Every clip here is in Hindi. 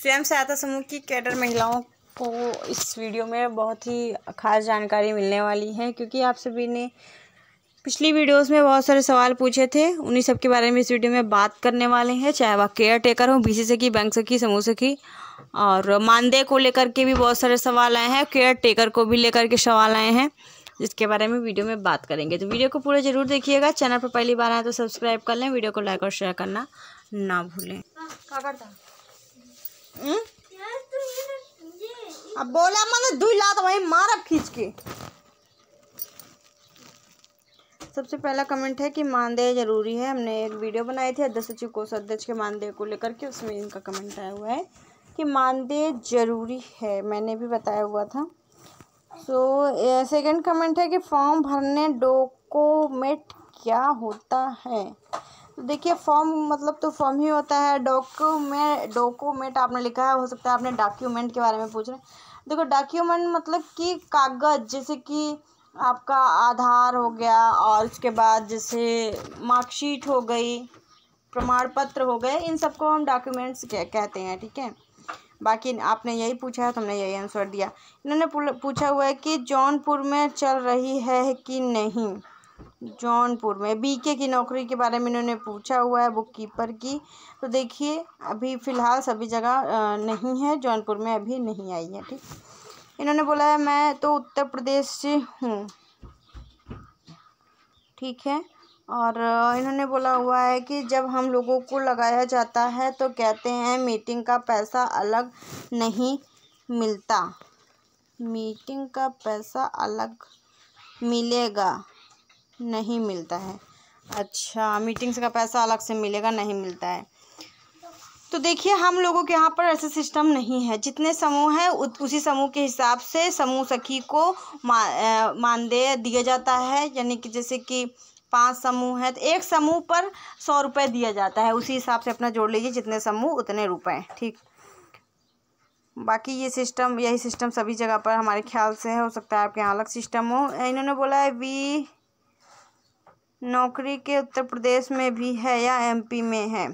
स्वयं सहायता समूह की कैडर महिलाओं को इस वीडियो में बहुत ही खास जानकारी मिलने वाली है, क्योंकि आप सभी ने पिछली वीडियोस में बहुत सारे सवाल पूछे थे। उन्हीं सब के बारे में इस वीडियो में बात करने वाले हैं, चाहे वह केयर टेकर हो बी सी की, बैंक की, समूह की। और मानदेय को लेकर के भी बहुत सारे सवाल आए हैं, केयर टेकर को भी लेकर के सवाल आए हैं, जिसके बारे में वीडियो में बात करेंगे। तो वीडियो को पूरा ज़रूर देखिएगा। चैनल पर पहली बार आए तो सब्सक्राइब कर लें, वीडियो को लाइक और शेयर करना ना भूलें। क्या करता? अब बोला मैंने दुई लात वही मार खींच के। सबसे पहला कमेंट है कि मानदेय ज़रूरी है। हमने एक वीडियो बनाई थी अध्यक्ष सचिव कोष अध्यक्ष के मानदेय को लेकर के उसमें इनका कमेंट आया हुआ है कि मानदेय ज़रूरी है। मैंने भी बताया हुआ था। सो सेकंड कमेंट है कि फॉर्म भरने डॉक्यूमेंट क्या होता है? तो देखिए फॉर्म मतलब तो फॉर्म ही होता है। डॉक्यूमेंट डॉक्यूमेंट आपने लिखा है, हो सकता है आपने डॉक्यूमेंट के बारे में पूछ रहे हैं। देखो डॉक्यूमेंट मतलब कि कागज़, जैसे कि आपका आधार हो गया और उसके बाद जैसे मार्कशीट हो गई प्रमाण पत्र हो गए, इन सबको हम डॉक्यूमेंट्स कहते हैं, ठीक है? बाकी आपने यही पूछा है तो हमने यही आंसर दिया। इन्होंने पूछा हुआ है कि जौनपुर में चल रही है कि नहीं? जौनपुर में। बीके की नौकरी के बारे में इन्होंने पूछा हुआ है बुक कीपर की। तो देखिए, अभी फ़िलहाल सभी जगह नहीं है, जौनपुर में अभी नहीं आई है, ठीक। इन्होंने बोला है, मैं तो उत्तर प्रदेश से हूँ। ठीक है। और इन्होंने बोला हुआ है कि जब हम लोगों को लगाया जाता है तो कहते हैं, मीटिंग का पैसा अलग नहीं मिलता। मीटिंग का पैसा अलग मिलेगा। नहीं मिलता है। अच्छा मीटिंग्स का पैसा अलग से मिलेगा नहीं मिलता है। तो देखिए हम लोगों के यहाँ पर ऐसे सिस्टम नहीं है। जितने समूह हैं उसी समूह के हिसाब से समूह सखी को मा, मानदेय दिया जाता है। यानी कि जैसे कि पाँच समूह है तो एक समूह पर सौ रुपये दिया जाता है। उसी हिसाब से अपना जोड़ लीजिए जितने समूह उतने रुपए ठीक। बाकी ये सिस्टम यही सिस्टम सभी जगह पर हमारे ख्याल से है। हो सकता है आपके यहाँ अलग सिस्टम हो। इन्होंने बोला है वी नौकरी के उत्तर प्रदेश में भी है या एमपी में है?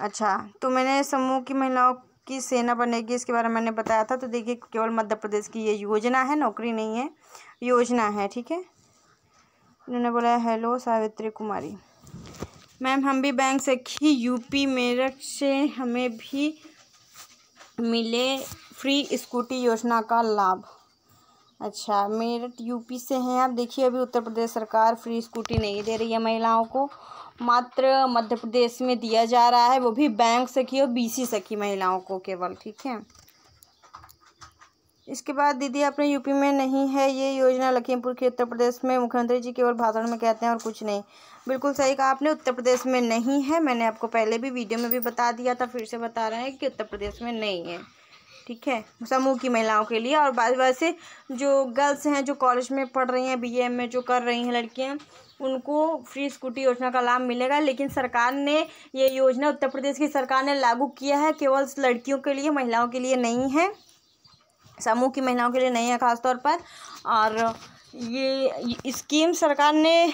अच्छा तो मैंने समूह की महिलाओं की सेना बनेगी, इसके बारे में मैंने बताया था। तो देखिए, केवल मध्य प्रदेश की ये योजना है, नौकरी नहीं है, योजना है, ठीक है? इन्होंने बोला, हेलो, सावित्री कुमारी। मैम, हम भी बैंक से ही यूपी मेरठ से हमें भी मिले फ्री स्कूटी योजना का लाभ। अच्छा मेरठ यूपी से हैं आप। देखिए, अभी उत्तर प्रदेश सरकार फ्री स्कूटी नहीं दे रही है महिलाओं को। मात्र मध्य प्रदेश में दिया जा रहा है, वो भी बैंक सखी और बीसी सखी महिलाओं को केवल, ठीक है? इसके बाद दीदी अपने यूपी में नहीं है ये योजना, लखीमपुर की उत्तर प्रदेश में मुख्यमंत्री जी केवल भाषण में कहते हैं और कुछ नहीं। बिल्कुल सही कहा आपने, उत्तर प्रदेश में नहीं है। मैंने आपको पहले भी वीडियो में भी बता दिया था, फिर से बता रहे हैं कि उत्तर प्रदेश में नहीं है। ठीक है? समूह की महिलाओं के लिए। और बाद वैसे जो गर्ल्स हैं, जो कॉलेज में पढ़ रही हैं बीएम में जो कर रही हैं लड़कियाँ, उनको फ्री स्कूटी योजना का लाभ मिलेगा। लेकिन सरकार ने ये योजना, उत्तर प्रदेश की सरकार ने लागू किया है। केवल लड़कियों के लिए, महिलाओं के लिए नहीं है। समूह की महिलाओं के लिए नहीं है खासतौर पर। और ये स्कीम सरकार ने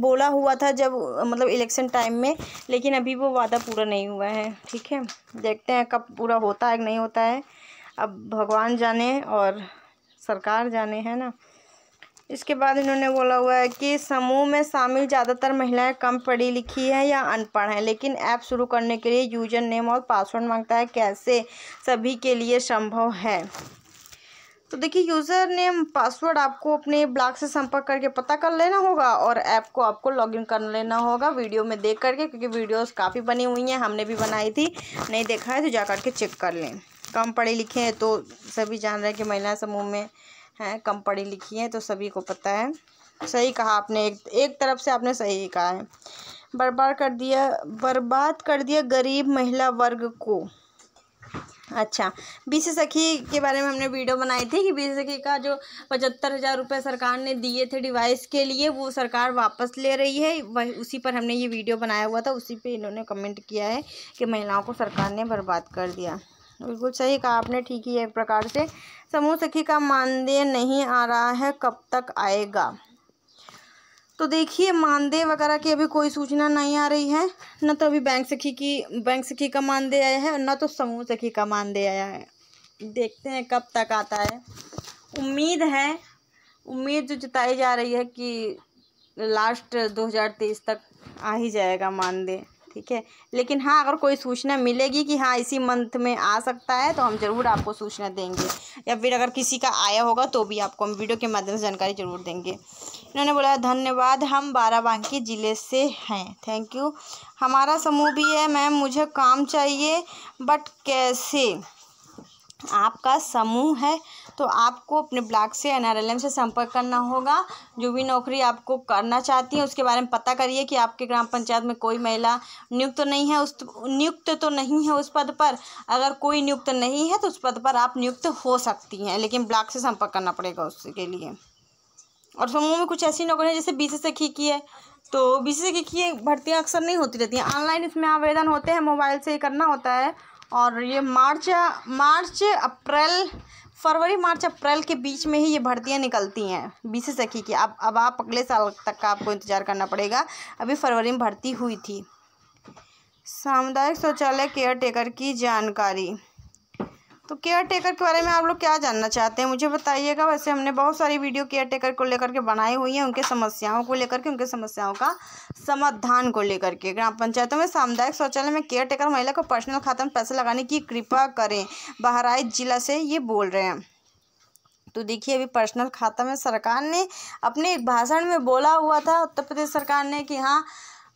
बोला हुआ था जब मतलब इलेक्शन टाइम में, लेकिन अभी वो वादा पूरा नहीं हुआ है, ठीक है? देखते हैं कब पूरा होता है कि नहीं होता है। अब भगवान जाने और सरकार जाने, है ना? इसके बाद इन्होंने बोला हुआ है कि समूह में शामिल ज़्यादातर महिलाएँ कम पढ़ी लिखी हैं या अनपढ़ हैं, लेकिन ऐप शुरू करने के लिए यूज़र नेम और पासवर्ड माँगता है। कैसे? सभी के लिए संभव है। तो देखिए यूज़र नेम पासवर्ड आपको अपने ब्लॉग से संपर्क करके पता कर लेना होगा और ऐप को आपको लॉगिन कर लेना होगा वीडियो में देख करके, क्योंकि वीडियोस काफ़ी बनी हुई हैं, हमने भी बनाई थी, नहीं देखा है तो जा करके चेक कर लें। कम पढ़े लिखे हैं तो सभी जान रहे हैं कि महिला समूह में हैं, कम पढ़ी लिखी हैं तो सभी को पता है। सही कहा आपने, एक एक तरफ़ से आपने सही कहा है। बर्बाद कर दिया, बर्बाद कर दिया गरीब महिला वर्ग को। अच्छा। बीसी सखी के बारे में हमने वीडियो बनाई थी कि बीसी सखी का जो पचहत्तर हज़ार रुपये सरकार ने दिए थे डिवाइस के लिए, वो सरकार वापस ले रही है। वही, उसी पर हमने ये वीडियो बनाया हुआ था, उसी पे इन्होंने कमेंट किया है कि महिलाओं को सरकार ने बर्बाद कर दिया। बिल्कुल सही कहा आपने, ठीक ही है एक प्रकार से। समूह सखी का मानदेय नहीं आ रहा है, कब तक आएगा? तो देखिए, मानदेय वगैरह की अभी कोई सूचना नहीं आ रही है। न तो अभी बैंक सखी की, बैंक सखी का मानदेय आया है और न तो समूह सखी का मानदेय आया है। देखते हैं कब तक आता है। उम्मीद है, उम्मीद जो जताई जा रही है कि लास्ट दो हज़ार तेईस तक आ ही जाएगा मानदेय। ठीक है? लेकिन हाँ अगर कोई सूचना मिलेगी कि हाँ इसी मंथ में आ सकता है तो हम ज़रूर आपको सूचना देंगे। या फिर अगर किसी का आया होगा तो भी आपको हम वीडियो के माध्यम से जानकारी ज़रूर देंगे। इन्होंने बोला, धन्यवाद, हम बाराबंकी ज़िले से हैं। थैंक यू हमारा समूह भी है, मैम, मुझे काम चाहिए बट कैसे? आपका समूह है तो आपको अपने ब्लॉक से, एनआरएलएम से संपर्क करना होगा। जो भी नौकरी आपको करना चाहती है, उसके बारे में पता करिए कि आपके ग्राम पंचायत में कोई महिला नियुक्त तो नहीं है। उस, नियुक्त तो नहीं है उस पद पर। अगर कोई नियुक्त तो नहीं है तो उस पद पर आप नियुक्त हो सकती हैं, लेकिन ब्लॉक से संपर्क करना पड़ेगा उसके लिए। और समूह में कुछ ऐसी नौकरी है, जैसे बी सी की है। तो बी सी की भर्तियाँ अक्सर नहीं होती रहती हैं। ऑनलाइन इसमें आवेदन होते हैं, मोबाइल से ही करना होता है। और ये मार्च मार्च, अप्रैल, फरवरी, मार्च, अप्रैल के बीच में ही ये भर्तियाँ निकलती हैं बीस सखी की। अब अब आप अगले साल तक का आपको इंतज़ार करना पड़ेगा। अभी फरवरी में भर्ती हुई थी। सामुदायिक शौचालय केयर टेकर की जानकारी। तो केयर टेकर के बारे में आप लोग क्या जानना चाहते हैं? मुझे बताइएगा। वैसे हमने बहुत सारी वीडियो केयर टेकर को लेकर के बनाई हुई हैं, उनके समस्याओं को लेकर के, उनके समस्याओं का समाधान को लेकर के। ग्राम पंचायतों में सामुदायिक शौचालय में केयर टेकर महिला को पर्सनल खाता में पैसे लगाने की कृपा करें, बहराइच जिला से ये बोल रहे हैं। तो देखिए, अभी पर्सनल खाता में सरकार ने अपने एक भाषण में बोला हुआ था, उत्तर प्रदेश सरकार ने कि हाँ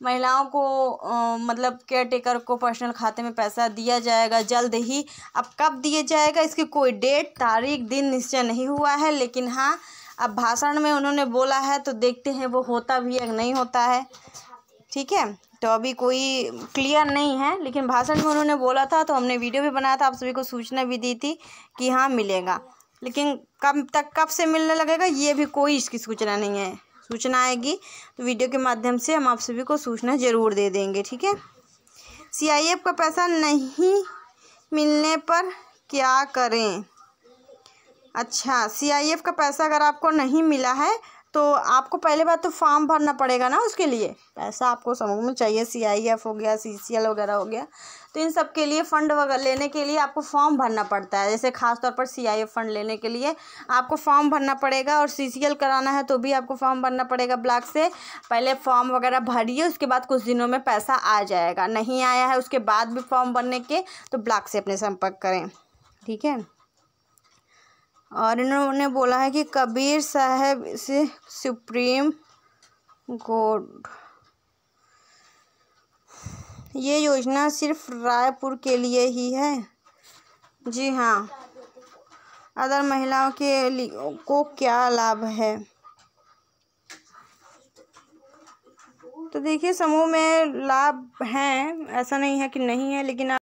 महिलाओं को आ, मतलब केयर टेकर को पर्सनल खाते में पैसा दिया जाएगा जल्द ही। अब कब दिया जाएगा इसकी कोई डेट तारीख दिन निश्चय नहीं हुआ है लेकिन हाँ अब भाषण में उन्होंने बोला है तो देखते हैं वो होता भी है नहीं होता है। ठीक है? तो अभी कोई क्लियर नहीं है लेकिन भाषण में उन्होंने बोला था तो हमने वीडियो भी बनाया था आप सभी को सूचना भी दी थी कि हाँ मिलेगा। लेकिन कब तक कब से मिलने लगेगा ये भी कोई इसकी सूचना नहीं है। सूचना आएगी तो वीडियो के माध्यम से हम आप सभी को सूचना ज़रूर दे देंगे, ठीक है? सीआईएफ का पैसा नहीं मिलने पर क्या करें? अच्छा सीआईएफ का पैसा अगर आपको नहीं मिला है तो आपको पहले बात तो फॉर्म भरना पड़ेगा ना उसके लिए? पैसा आपको समूह में चाहिए सी आई एफ़ हो गया सी सी एल वगैरह हो गया। तो इन सब के लिए फ़ंड वगैरह लेने के लिए आपको फॉर्म भरना पड़ता है। जैसे खास तौर पर सी आई एफ़ फंड लेने के लिए आपको फॉर्म भरना पड़ेगा और सी सी एल कराना है तो भी आपको फॉर्म भरना पड़ेगा ब्लॉक से। पहले फॉर्म वगैरह भरिए, उसके बाद कुछ दिनों में पैसा आ जाएगा। नहीं आया है, उसके बाद भी फॉर्म भरने के तो ब्लॉक से अपने संपर्क करें। ठीक है? और इन्होंने बोला है कि कबीर साहब से सुप्रीम कोर्ट ये योजना सिर्फ़ रायपुर के लिए ही है। जी हाँ। अदर महिलाओं के को क्या लाभ है? तो देखिए, समूह में लाभ हैं, ऐसा नहीं है कि नहीं है, लेकिन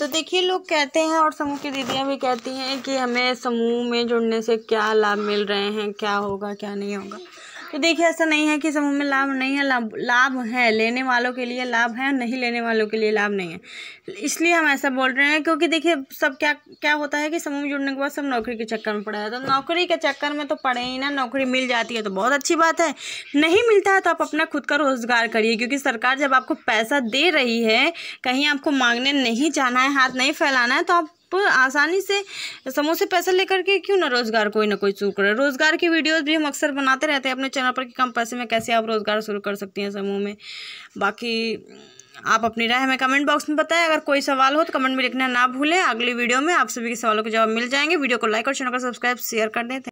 तो देखिए, लोग कहते हैं और समूह की दीदियाँ भी कहती हैं कि हमें समूह में जुड़ने से क्या लाभ मिल रहे हैं, क्या होगा, क्या नहीं होगा। तो देखिए, ऐसा नहीं है कि समूह में लाभ नहीं है, लाभ लाभ है। लेने वालों के लिए लाभ है, नहीं लेने वालों के लिए लाभ नहीं है। इसलिए हम ऐसा बोल रहे हैं क्योंकि देखिए, सब क्या क्या होता है कि समूह में जुड़ने के बाद सब नौकरी के चक्कर में पड़ा है। तो नौकरी के चक्कर में तो पड़े ही ना, नौकरी मिल जाती है तो बहुत अच्छी बात है। नहीं मिलता है तो आप अपना खुद का रोज़गार करिए, क्योंकि सरकार जब आपको पैसा दे रही है, कहीं आपको मांगने नहीं जाना है, हाथ नहीं फैलाना है तो आप आसानी से समोसे से पैसा लेकर के क्यों ना रोज़गार कोई ना कोई शुरू करे रोज़गार की वीडियोस भी हम अक्सर बनाते रहते हैं अपने चैनल पर कि कम पैसे में कैसे आप रोज़गार शुरू कर सकती हैं समूह में। बाकी, आप अपनी राय हमें कमेंट बॉक्स में बताएँ। अगर कोई सवाल हो तो कमेंट में लिखना ना भूलें। अगली वीडियो में आप सभी के सवालों के जवाब मिल जाएँगे। वीडियो को लाइक और चैनल को सब्सक्राइब, शेयर कर दें।